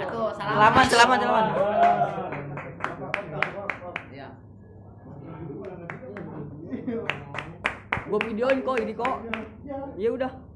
Atuh, Selamat, selamat, selamat. Ya. Gua videoin kok ini kok. Ya udah.